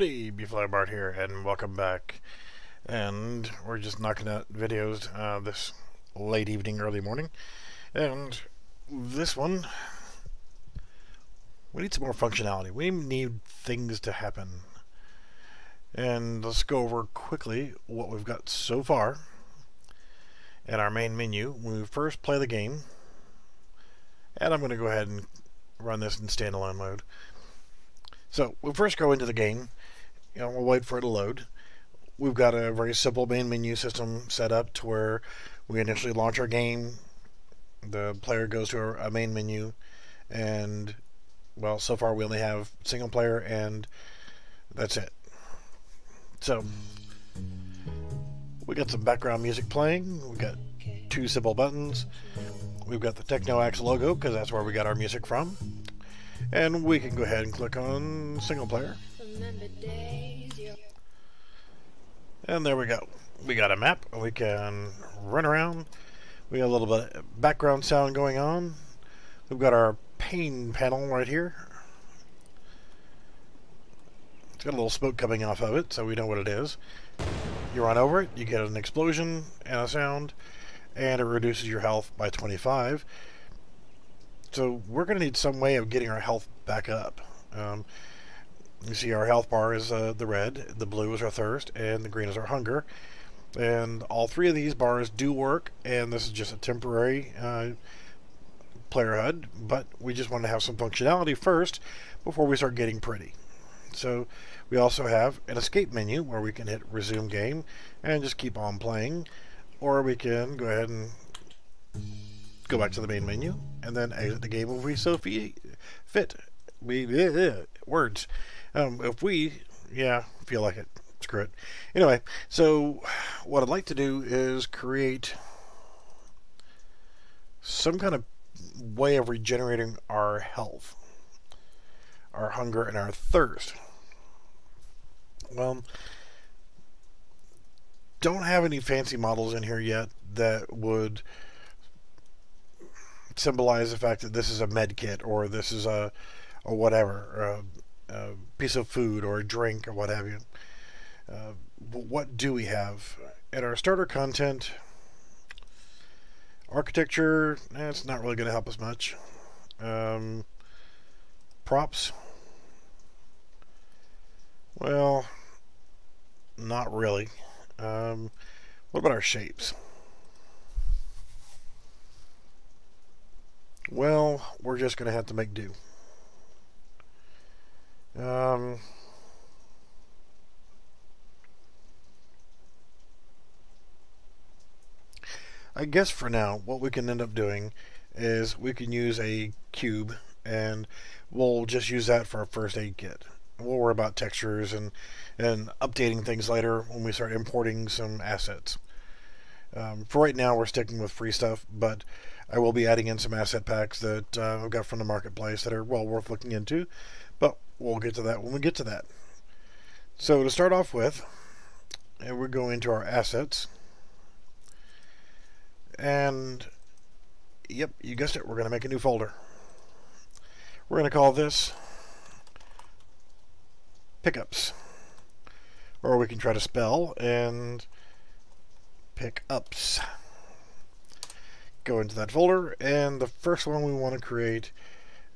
Howdy, Bart here, and welcome back. And we're just knocking out videos uh, this late evening, early morning. And this one, we need some more functionality. We need things to happen. And let's go over quickly what we've got so far in our main menu. When we first play the game, and I'm going to go ahead and run this in standalone mode. So we first go into the game, you know, we'll wait for it to load. We've got a very simple main menu system set up to where we initially launch our game, the player goes to a, main menu, and well, so far we only have single player, and that's it. So we got some background music playing. We got two simple buttons. We've got the TeknoAxe logo because that's where we got our music from. And we can go ahead and click on single player. And there we go. We got a map. We can run around. We got a little bit of background sound going on. We've got our pain panel right here. It's got a little smoke coming off of it, so we know what it is. You run over it, you get an explosion and a sound, and it reduces your health by 25. So we're going to need some way of getting our health back up. Um, you see our health bar is uh, the red, the blue is our thirst, and the green is our hunger. And all three of these bars do work, and this is just a temporary uh, player HUD, but we just want to have some functionality first before we start getting pretty. So we also have an escape menu where we can hit resume game and just keep on playing, or we can go ahead and go back to the main menu and then exit the game if we so fit. We words. Um, if we, yeah, feel like it, screw it. Anyway, so what I'd like to do is create some kind of way of regenerating our health, our hunger, and our thirst. Well, don't have any fancy models in here yet that would symbolize the fact that this is a med kit or this is a, a whatever, a, a piece of food or a drink or what have you. Uh, what do we have? In our starter content, architecture, that's eh, not really going to help us much. Um, props, well, not really. Um, what about our shapes? Well, we're just going to have to make do. Um, I guess for now, what we can end up doing is we can use a cube and we'll just use that for our first aid kit. We'll worry about textures and, and updating things later when we start importing some assets. Um, for right now, we're sticking with free stuff, but I will be adding in some asset packs that uh, I've got from the marketplace that are well worth looking into, but we'll get to that when we get to that. So to start off with, and we're going into our assets, and yep, you guessed it, we're going to make a new folder. We're going to call this pickups, or we can try to spell and pickups go into that folder and the first one we want to create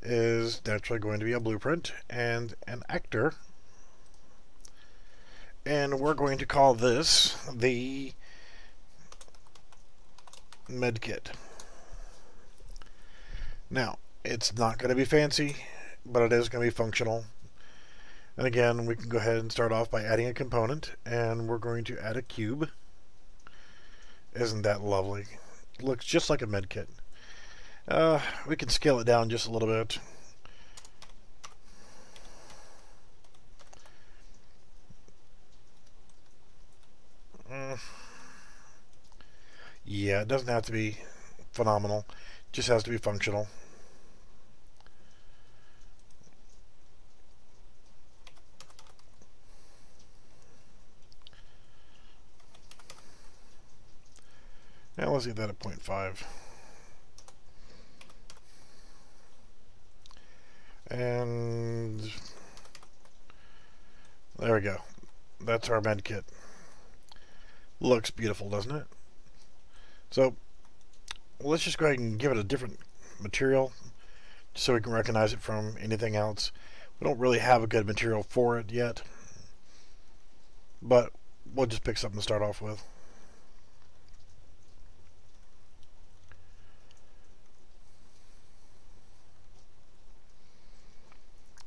is naturally going to be a blueprint and an actor. And we're going to call this the medkit. Now it's not going to be fancy but it is going to be functional. And again we can go ahead and start off by adding a component and we're going to add a cube. Isn't that lovely? Looks just like a med kit. Uh, we can scale it down just a little bit. Mm. Yeah, it doesn't have to be phenomenal. It just has to be functional. Now let's get that at 0.5. And There we go. That's our med kit. Looks beautiful, doesn't it? So, let's just go ahead and give it a different material so we can recognize it from anything else. We don't really have a good material for it yet, but we'll just pick something to start off with.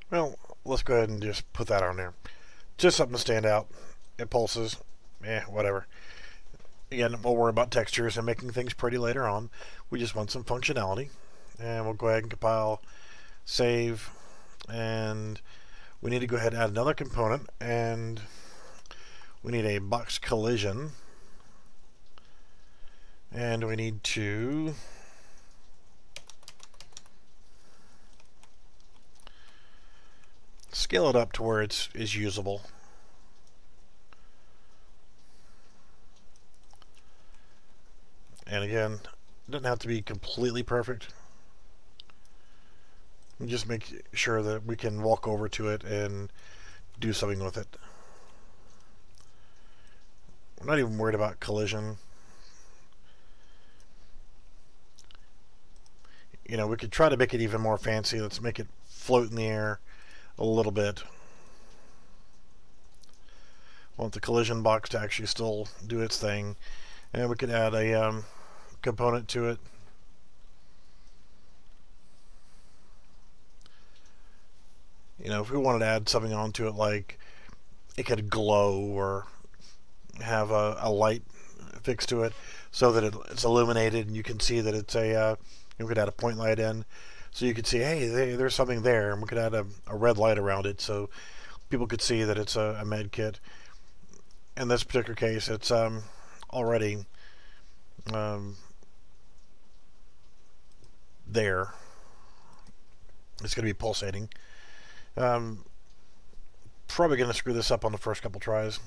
Well, let's go ahead and just put that on there. Just something to stand out. It pulses. Eh, whatever. Again, we'll worry about textures and making things pretty later on. We just want some functionality. And we'll go ahead and compile, save, and we need to go ahead and add another component, and we need a box collision. And we need to scale it up to where it's is usable. And again, it doesn't have to be completely perfect. Just make sure that we can walk over to it and do something with it. We're not even worried about collision. You know, we could try to make it even more fancy. Let's make it float in the air a little bit. want the collision box to actually still do its thing. And we could add a um, component to it. You know, if we wanted to add something onto it like it could glow or have a, a light fixed to it so that it, it's illuminated and you can see that it's a, uh, you could add a point light in so you could see, hey, they, there's something there, and we could add a, a, red light around it so people could see that it's a, a med kit. In this particular case, it's um, already um, there. It's going to be pulsating. Um, probably going to screw this up on the first couple tries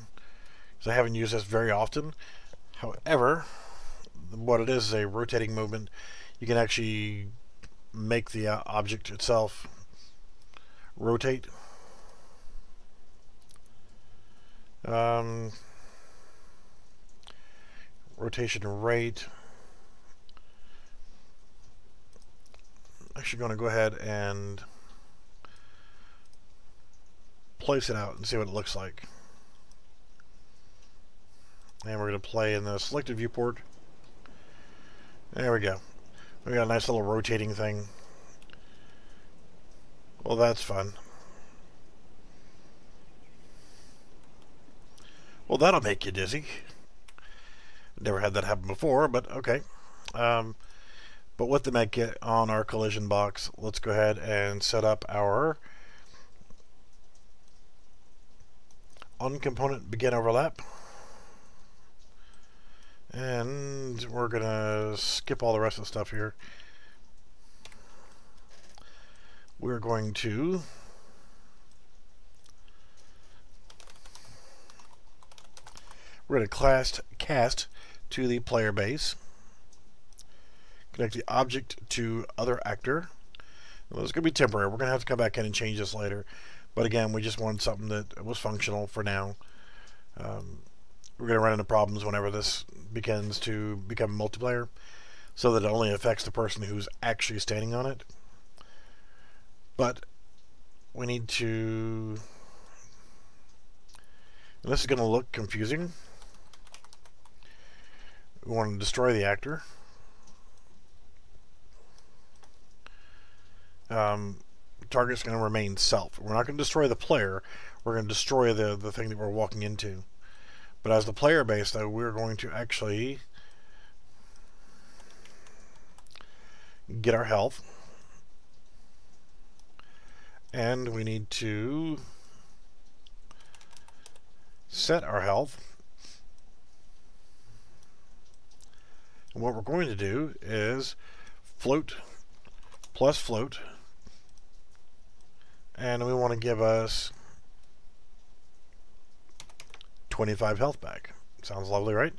because I haven't used this very often. However, what it is is a rotating movement. You can actually make the uh, object itself rotate. Um, rotation rate. Actually going to go ahead and place it out and see what it looks like. And we're going to play in the selected viewport. There we go. We got a nice little rotating thing. Well, that's fun. Well, that'll make you dizzy. Never had that happen before, but okay. Um, but with the med kit on our collision box, let's go ahead and set up our on component begin overlap. And we're going to skip all the rest of the stuff here. We're going to we're going to cast, to the player base. Connect the object to other actor. Well, it's going to be temporary. We're going to have to come back in and change this later. But again, we just wanted something that was functional for now. Um, we're going to run into problems whenever this begins to become multiplayer so that it only affects the person who's actually standing on it. But we need to... this is going to look confusing. We want to destroy the actor. Um, target's going to remain self. We're not going to destroy the player. We're going to destroy the, the thing that we're walking into. But as the player base, though, we're going to actually get our health. And we need to set our health. And what we're going to do is float plus float. And we want to give us 25 health back. Sounds lovely, right?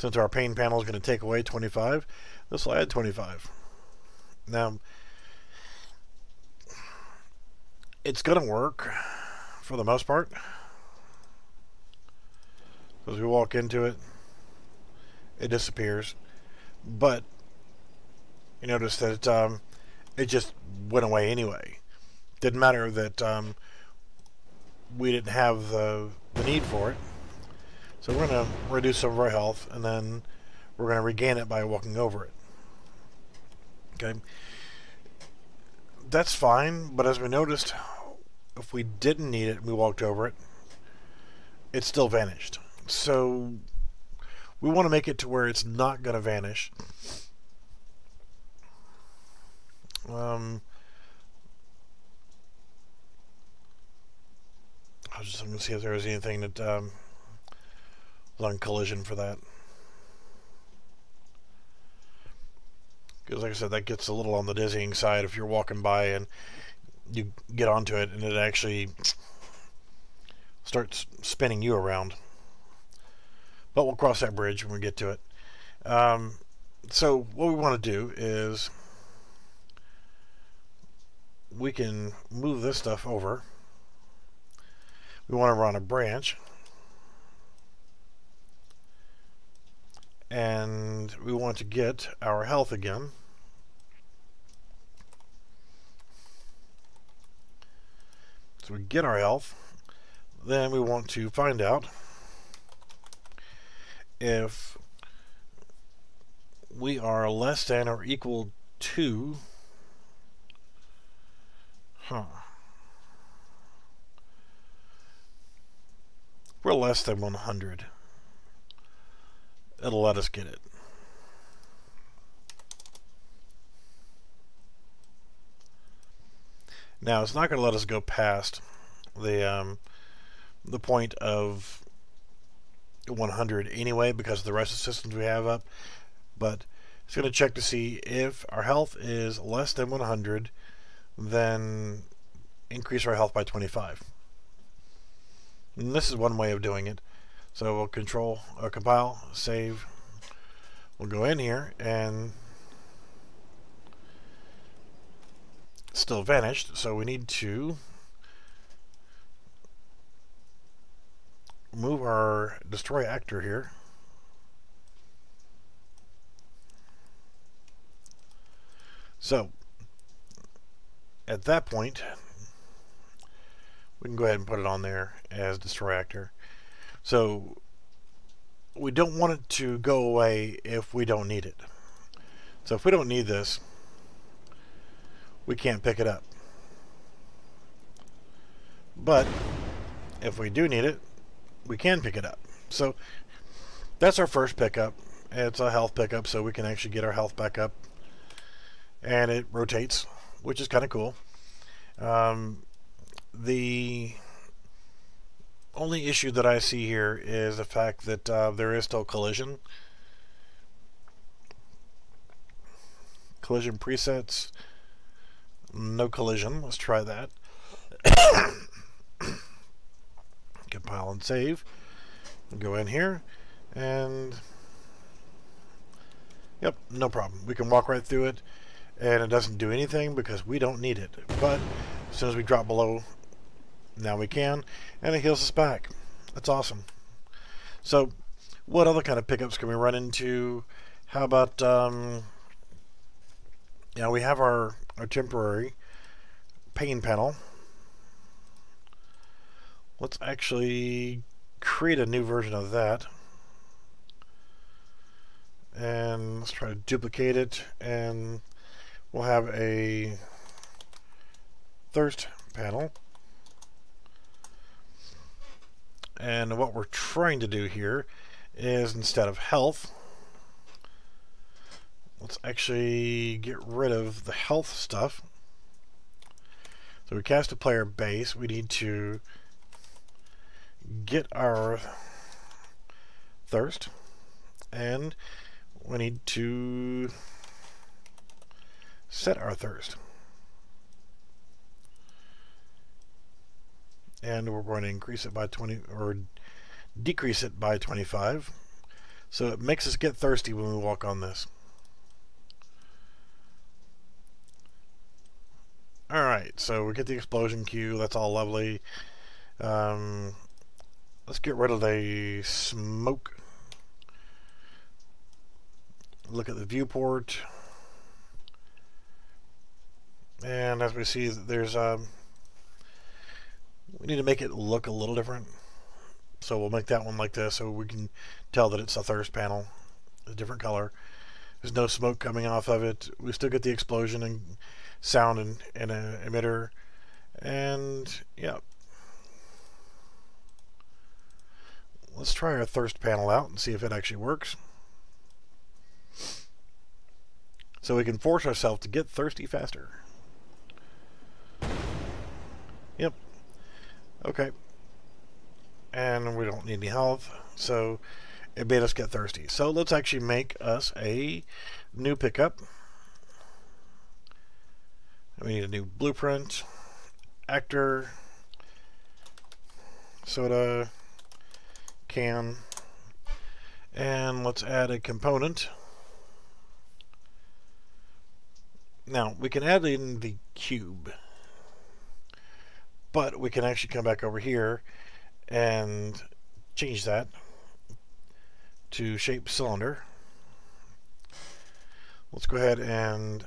Since our pain panel is going to take away 25, this will add 25. Now, it's going to work for the most part. As we walk into it, it disappears. But you notice that um, it just went away anyway. Didn't matter that um, we didn't have the, the need for it. So we're going to reduce some of our health, and then we're going to regain it by walking over it. Okay. That's fine, but as we noticed, if we didn't need it and we walked over it, it still vanished. So we want to make it to where it's not going to vanish. Um, I was just going to see if there was anything that um, on collision for that. Because like I said, that gets a little on the dizzying side if you're walking by and you get onto it and it actually starts spinning you around. But we'll cross that bridge when we get to it. Um, so what we want to do is we can move this stuff over. We want to run a branch. And we want to get our health again. So we get our health. Then we want to find out if we are less than or equal to huh we're less than 100 it'll let us get it now it's not going to let us go past the um, the point of 100 anyway because of the rest of the systems we have up. But it's going to check to see if our health is less than 100, then increase our health by 25. And this is one way of doing it. So we'll control, uh, compile, save. We'll go in here and still vanished. So we need to move our destroy actor here. So, at that point, we can go ahead and put it on there as destroy actor. So, we don't want it to go away if we don't need it. So if we don't need this, we can't pick it up. But if we do need it, we can pick it up. So that's our first pickup. It's a health pickup, so we can actually get our health back up. And it rotates, which is kind of cool. Um, the only issue that I see here is the fact that uh, there is still collision. Collision presets. No collision. Let's try that. compile and save. Go in here and yep, no problem. We can walk right through it and it doesn't do anything because we don't need it. But as soon as we drop below, now we can, and it heals us back. That's awesome. So, what other kind of pickups can we run into? How about, um, know, we have our, our temporary pain panel let's actually create a new version of that. And let's try to duplicate it and we'll have a thirst panel. And what we're trying to do here is instead of health, let's actually get rid of the health stuff. So we cast a player base, we need to get our thirst. And we need to set our thirst and we're going to increase it by 20 or decrease it by 25 so it makes us get thirsty when we walk on this alright so we get the explosion cue that's all lovely um, Let's get rid of the smoke. Look at the viewport. And as we see, there's um, we need to make it look a little different. So we'll make that one like this so we can tell that it's a thirst panel, a different color. There's no smoke coming off of it. We still get the explosion and sound and, and an emitter. And yeah. Let's try our thirst panel out and see if it actually works. So we can force ourselves to get thirsty faster. Yep. Okay. And we don't need any health, so it made us get thirsty. So let's actually make us a new pickup. We need a new blueprint, actor, soda, can, and let's add a component. Now, we can add in the cube. But we can actually come back over here and change that to shape cylinder. Let's go ahead and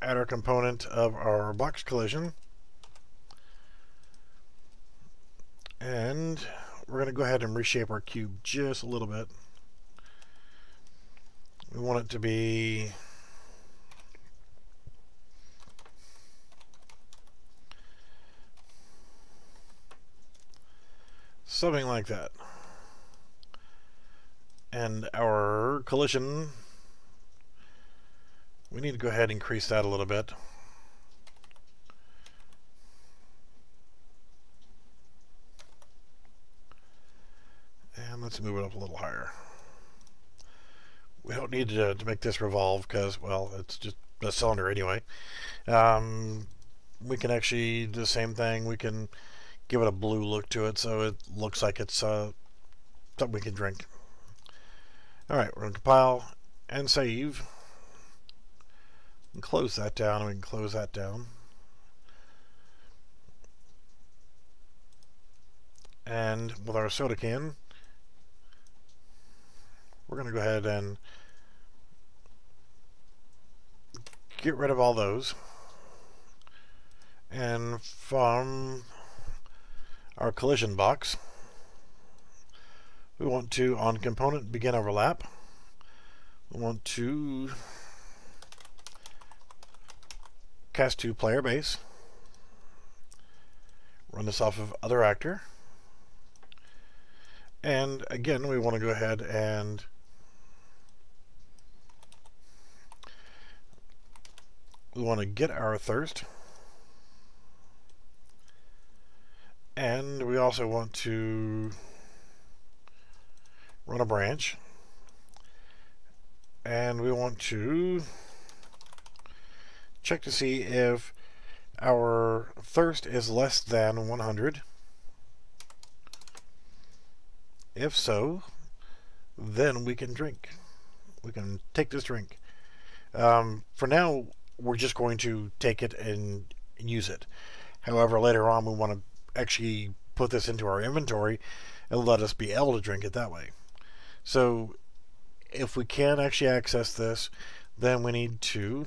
add our component of our box collision. And we're going to go ahead and reshape our cube just a little bit. We want it to be Something like that. And our collision, we need to go ahead and increase that a little bit. And let's move it up a little higher. We don't need to, to make this revolve because, well, it's just a cylinder anyway. Um, we can actually do the same thing. We can give it a blue look to it so it looks like it's uh, something we can drink. Alright, we're going to compile and save. And close that down, and we can close that down. And with our soda can, we're going to go ahead and get rid of all those. And from our collision box. We want to, on component begin overlap, we want to cast to player base, run this off of other actor, and again we want to go ahead and we want to get our thirst And we also want to run a branch. And we want to check to see if our thirst is less than 100. If so, then we can drink. We can take this drink. Um, for now, we're just going to take it and use it. However, later on, we want to actually put this into our inventory and let us be able to drink it that way. So if we can actually access this, then we need to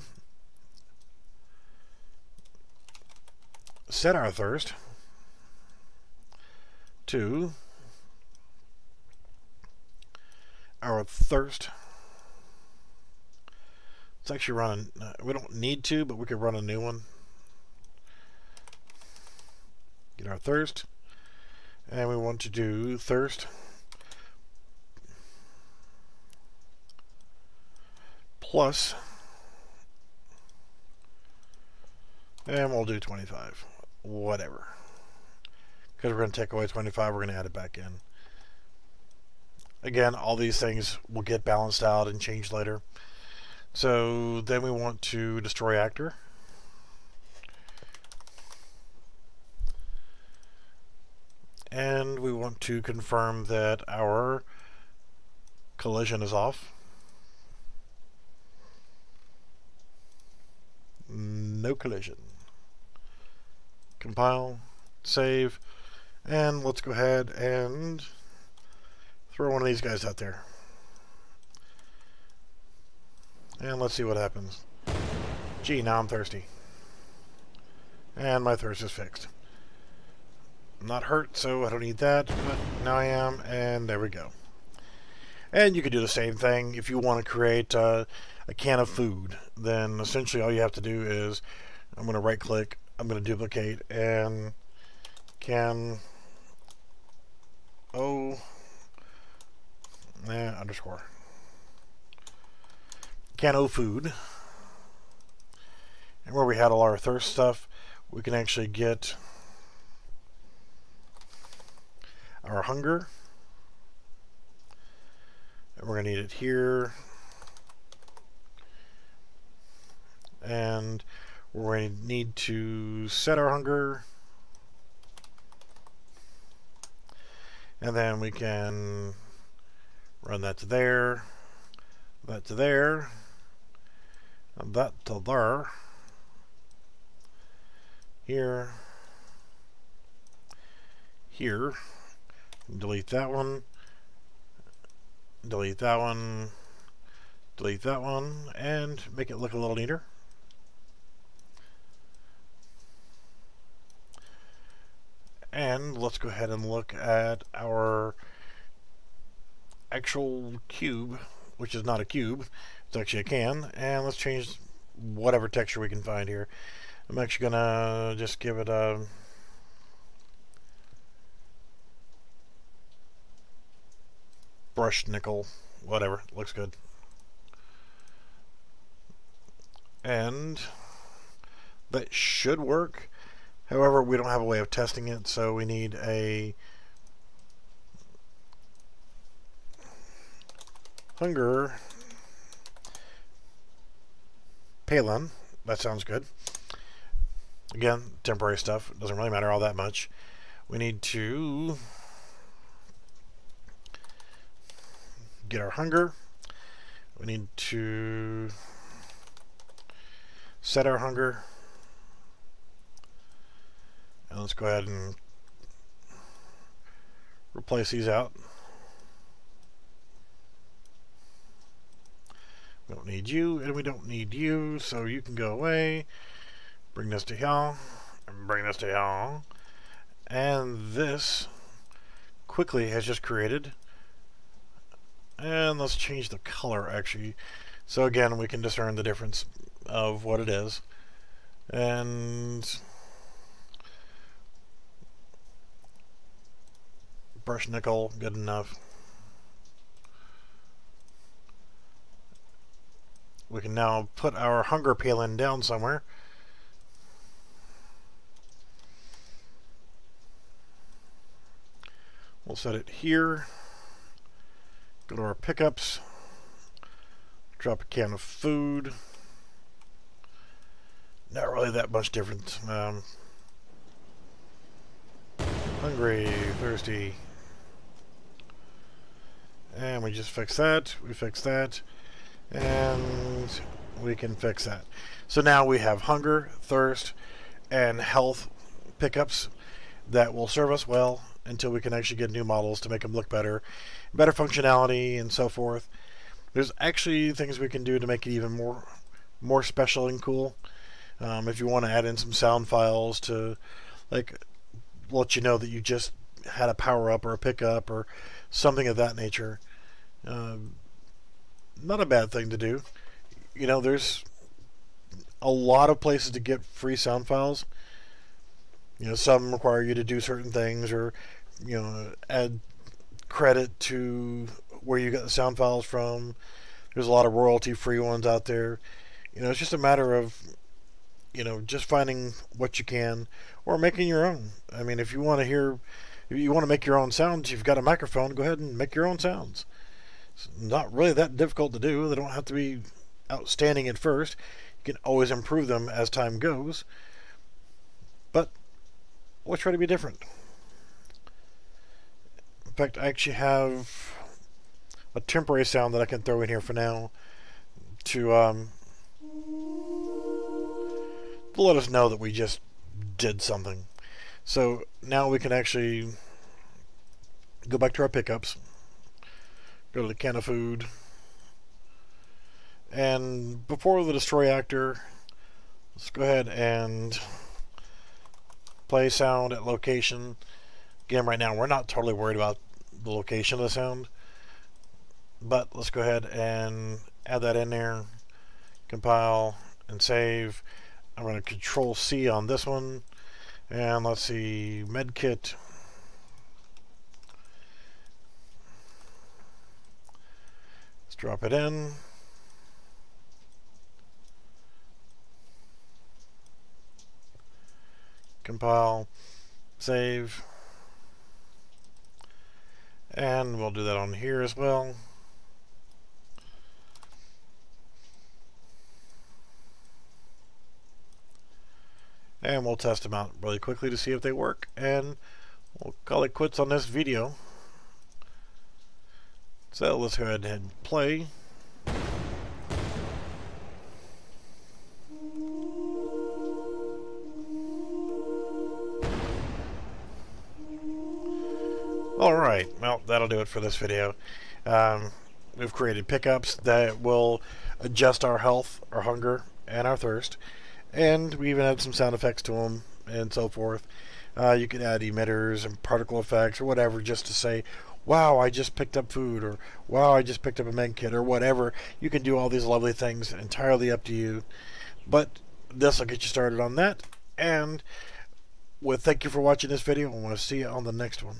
set our thirst to our thirst. Let's actually run, uh, we don't need to, but we could run a new one. Get our thirst. And we want to do thirst. Plus. And we'll do 25 whatever. Because we're going to take away 25 we're going to add it back in. Again all these things will get balanced out and changed later. So then we want to destroy actor and we want to confirm that our collision is off. No collision. Compile, save, and let's go ahead and throw one of these guys out there. And let's see what happens. Gee, now I'm thirsty. And my thirst is fixed. I'm not hurt, so I don't need that, but now I am, and there we go. And you can do the same thing if you want to create uh, a can of food. Then essentially all you have to do is, I'm going to right click, I'm going to duplicate, and can, oh, eh, underscore. Can of food. And where we had all our thirst stuff, we can actually get our hunger. And we're going to need it here. And we're going to need to set our hunger. And then we can run that to there, that to there, and that to there here, here, delete that one, delete that one, delete that one, and make it look a little neater. And let's go ahead and look at our actual cube, which is not a cube, it's actually a can, and let's change whatever texture we can find here. I'm actually gonna just give it a brushed nickel, whatever, looks good. And that should work. However, we don't have a way of testing it, so we need a hunger panel. That sounds good. Again, temporary stuff. Doesn't really matter all that much. We need to get our hunger. We need to set our hunger. And let's go ahead and replace these out. We don't need you, and we don't need you, so you can go away. Bring this to here. Bring this to here. And this quickly has just created. And let's change the color actually. So again, we can discern the difference of what it is. And brush nickel, good enough. We can now put our hunger panel down somewhere. We'll set it here. Go to our pickups. Drop a can of food. Not really that much different. Um, hungry, thirsty. And we just fix that. We fix that. And we can fix that. So now we have hunger, thirst, and health pickups that will serve us well until we can actually get new models to make them look better, better functionality and so forth. There's actually things we can do to make it even more more special and cool. Um, if you want to add in some sound files to like let you know that you just had a power up or a pickup or something of that nature. Um, not a bad thing to do. You know, there's a lot of places to get free sound files. You know, some require you to do certain things or, you know, add credit to where you got the sound files from. There's a lot of royalty free ones out there. You know, it's just a matter of, you know, just finding what you can or making your own. I mean, if you want to hear, if you want to make your own sounds, you've got a microphone, go ahead and make your own sounds. It's not really that difficult to do. They don't have to be outstanding at first. You can always improve them as time goes. Let's try to be different. In fact, I actually have a temporary sound that I can throw in here for now to um, to let us know that we just did something. So now we can actually go back to our pickups. Go to the can of food. And before the destroy actor, let's go ahead and play sound at location. Again, right now we're not totally worried about the location of the sound, but let's go ahead and add that in there, compile and save. I'm going to control C on this one, and let's see, medkit. Let's drop it in. Compile, save, and we'll do that on here as well. And we'll test them out really quickly to see if they work, and we'll call it quits on this video. So let's go ahead and play. Alright, well, that'll do it for this video. Um, we've created pickups that will adjust our health, our hunger, and our thirst. And we even add some sound effects to them and so forth. Uh, you can add emitters and particle effects or whatever just to say, wow, I just picked up food, or wow, I just picked up a med kit, or whatever. You can do all these lovely things entirely up to you. But this will get you started on that. And well, thank you for watching this video. Want to see you on the next one.